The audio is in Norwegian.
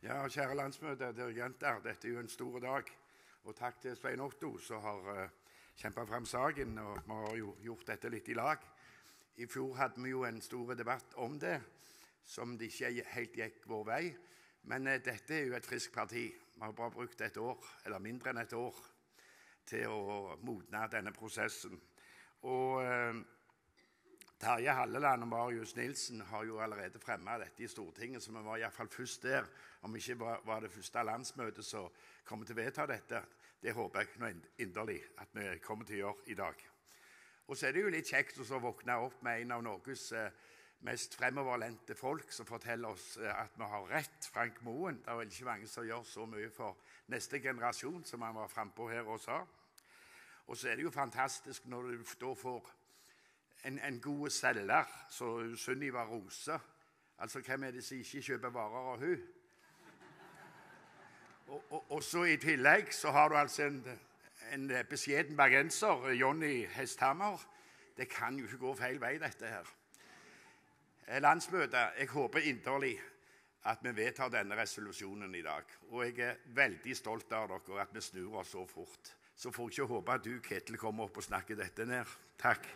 Ja, kjære landsmøte, dirigenter. Dette er jo en stor dag. Og takk til Svein Otto, som har uh, eh, kjempa fram saken. Og vi har jo gjort dette litt i lag. I fjor hadde vi jo en stor debatt om det, som det ikke helt gikk vår vei. Men uh, dette er jo et friskt parti. Vi har bare brukt et år, eller mindre enn et år, til å modne denne prosessen. Og uh, Terje Halleland og Marius Nilsen har jo allerede fremma dette i Stortinget, så vi var iallfall først der. Om ikke var det første landsmøtet som kommer til å vedta dette. Det håper jeg nå inderlig at vi kommer til å gjøre i dag. Og så er det jo litt kjekt å våkne opp med en av Norges eh, mest fremoverlente folk som forteller oss eh, at vi har rett, Frank Moen. Det er vel ikke mange som gjør så mye for neste generasjon som han var frampå her og sa. Og så er det jo fantastisk når du da får en, en god selger så Sunniva Rose. Altså, hvem er det som ikke kjøper varer av hun? Og, og, og, så I tillegg så har du altså en, en beskjeden bergenser, Jonny Hesthammer. Det kan jo ikke gå feil vei, dette her. Eh, landsmøtet, jeg håper inderlig at vi vedtar denne resolusjonen i dag. Og jeg er veldig stolt av dere, at vi snur oss så fort. Så får jeg ikke håpe at du, Ketil, kommer opp og snakker dette ned. Takk.